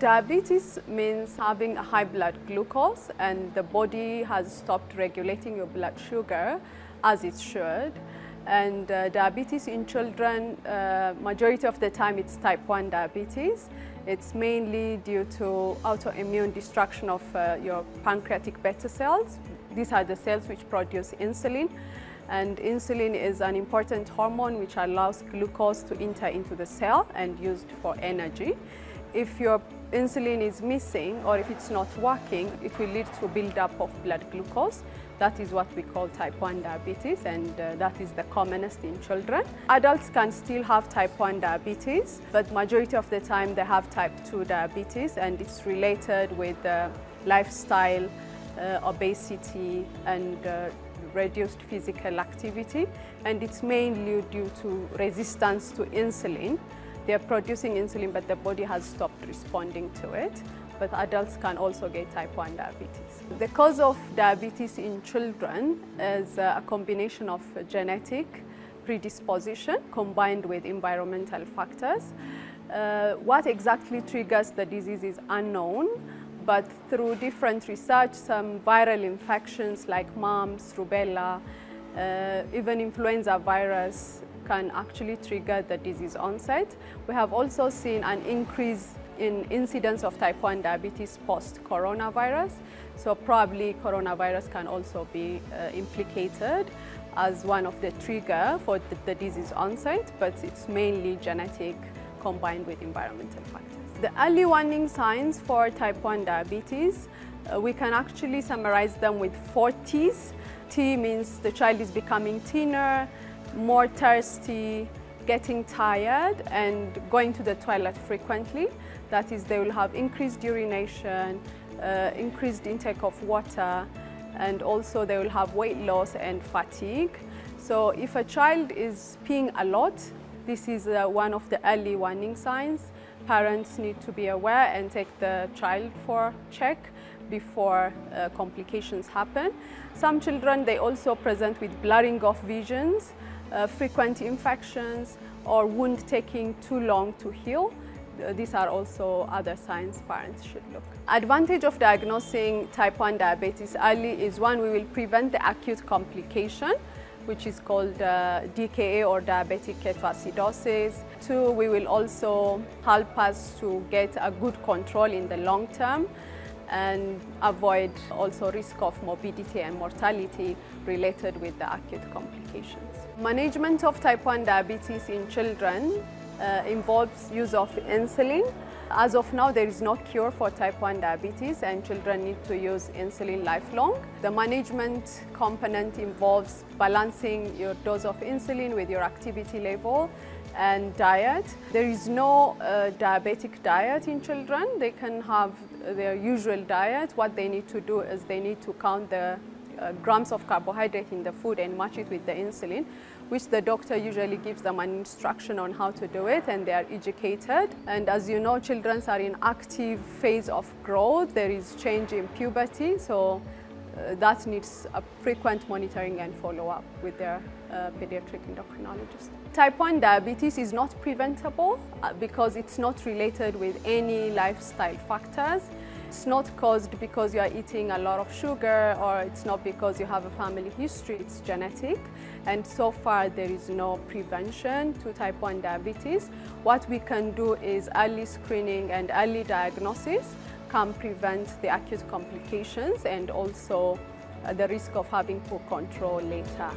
Diabetes means having high blood glucose and the body has stopped regulating your blood sugar as it should. And uh, diabetes in children, uh, majority of the time it's type 1 diabetes. It's mainly due to autoimmune destruction of uh, your pancreatic beta cells. These are the cells which produce insulin. And insulin is an important hormone which allows glucose to enter into the cell and used for energy. If your insulin is missing or if it's not working, it will lead to buildup of blood glucose. That is what we call type 1 diabetes and uh, that is the commonest in children. Adults can still have type 1 diabetes, but majority of the time they have type 2 diabetes and it's related with uh, lifestyle, uh, obesity and uh, reduced physical activity and it's mainly due to resistance to insulin. They're producing insulin but the body has stopped responding to it but adults can also get type 1 diabetes. The cause of diabetes in children is a combination of genetic predisposition combined with environmental factors. Uh, what exactly triggers the disease is unknown, but through different research, some viral infections like mumps, rubella, uh, even influenza virus can actually trigger the disease onset. We have also seen an increase in incidence of type 1 diabetes post-coronavirus. So probably coronavirus can also be uh, implicated as one of the trigger for the, the disease onset, but it's mainly genetic combined with environmental factors. The early warning signs for type 1 diabetes, uh, we can actually summarize them with four T's. T means the child is becoming thinner, more thirsty, getting tired and going to the toilet frequently. That is, they will have increased urination, uh, increased intake of water, and also they will have weight loss and fatigue. So if a child is peeing a lot, this is uh, one of the early warning signs. Parents need to be aware and take the child for check before uh, complications happen. Some children, they also present with blurring of visions, uh, frequent infections, or wound taking too long to heal. Uh, these are also other signs parents should look. Advantage of diagnosing type 1 diabetes early is one, we will prevent the acute complication which is called uh, DKA or diabetic ketoacidosis. Two, we will also help us to get a good control in the long term and avoid also risk of morbidity and mortality related with the acute complications. Management of type 1 diabetes in children uh, involves use of insulin. As of now, there is no cure for type 1 diabetes and children need to use insulin lifelong. The management component involves balancing your dose of insulin with your activity level and diet. There is no uh, diabetic diet in children. They can have their usual diet. What they need to do is they need to count the uh, grams of carbohydrate in the food and match it with the insulin, which the doctor usually gives them an instruction on how to do it and they are educated. And as you know, children are in active phase of growth. There is change in puberty, so that needs a frequent monitoring and follow-up with their uh, pediatric endocrinologist. Type 1 diabetes is not preventable uh, because it's not related with any lifestyle factors. It's not caused because you are eating a lot of sugar or it's not because you have a family history, it's genetic. And so far there is no prevention to type 1 diabetes. What we can do is early screening and early diagnosis can prevent the acute complications and also uh, the risk of having poor control later.